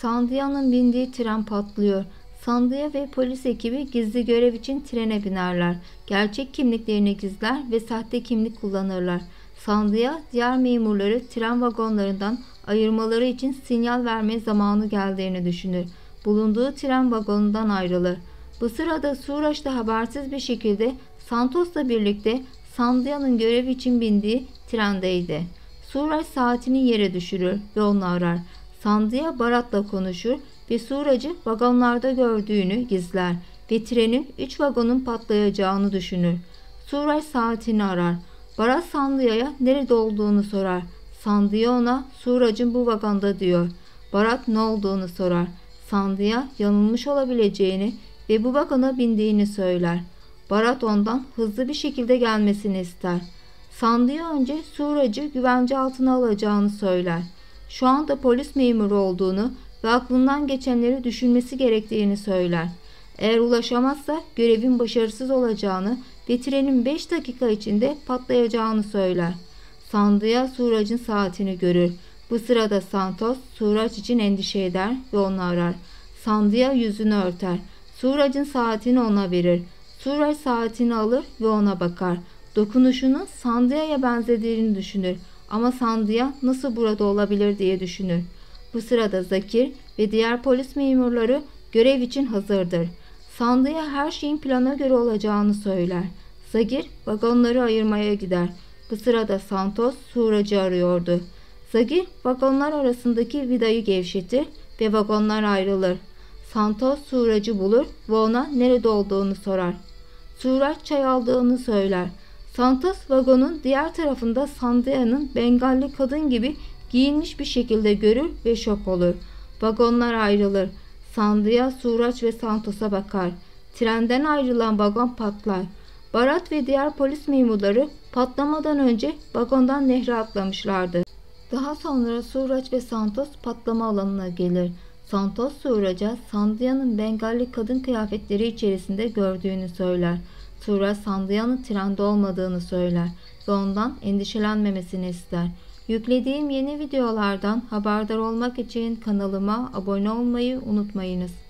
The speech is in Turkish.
Sandiya'nın bindiği tren patlıyor. Sandiya ve polis ekibi gizli görev için trene binerler. Gerçek kimliklerini gizler ve sahte kimlik kullanırlar. Sandiya diğer memurları tren vagonlarından ayırmaları için sinyal verme zamanı geldiğini düşünür. Bulunduğu tren vagonundan ayrılır. Bu sırada Suraç da habersiz bir şekilde Santos'la birlikte Sandiya'nın görev için bindiği trendeydi. Suraç saatini yere düşürür ve onu arar. Sandiya Barat'la konuşur ve Surac'ı vagonlarda gördüğünü gizler ve trenin 3 vagonun patlayacağını düşünür. Suraç saatini arar. Barat Sandiya'ya nerede olduğunu sorar. Sandiya ona Surac'ın bu vagonda diyor. Barat ne olduğunu sorar. Sandiya yanılmış olabileceğini ve bu vagona bindiğini söyler. Barat ondan hızlı bir şekilde gelmesini ister. Sandiya önce Surac'ı güvence altına alacağını söyler. Şu anda polis memuru olduğunu ve aklından geçenleri düşünmesi gerektiğini söyler. Eğer ulaşamazsa görevin başarısız olacağını ve trenin 5 dakika içinde patlayacağını söyler. Sandıya Surac'ın saatini görür. Bu sırada Santos Surac için endişe eder ve onu arar. Sandıya yüzünü örter. Surac'ın saatini ona verir. Surac saatini alır ve ona bakar. Dokunuşunu Sandiya'ya benzediğini düşünür. Ama Sandiya nasıl burada olabilir diye düşünür. Bu sırada Zakir ve diğer polis memurları görev için hazırdır. Sandıya her şeyin plana göre olacağını söyler. Zagir vagonları ayırmaya gider. Bu sırada Santos Surac'ı arıyordu. Zagir vagonlar arasındaki vidayı gevşetir ve vagonlar ayrılır. Santos Surac'ı bulur ve ona nerede olduğunu sorar. Surac çay aldığını söyler. Santos vagonun diğer tarafında Sandiya'nın Bengalli kadın gibi giyinmiş bir şekilde görür ve şok olur. Vagonlar ayrılır. Sandiya, Suraç ve Santos'a bakar. Trenden ayrılan vagon patlar. Barat ve diğer polis memurları patlamadan önce vagondan nehre atlamışlardı. Daha sonra Suraç ve Santos patlama alanına gelir. Santos Suraç'a Sandiya'nın Bengalli kadın kıyafetleri içerisinde gördüğünü söyler. Suraç Sandiya'nın trende olmadığını söyler ve ondan endişelenmemesini ister. Yüklediğim yeni videolardan haberdar olmak için kanalıma abone olmayı unutmayınız.